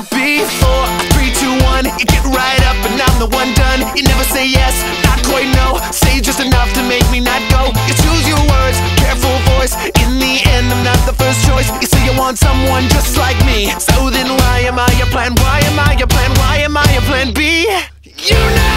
Now before three, two, one, you get right up and I'm the one done. You never say yes, not quite no. Say just enough to make me not go. You choose your words, careful voice. In the end, I'm not the first choice. You say you want someone just like me. So then why am I your plan? Why am I your plan? Why am I your plan B? You know.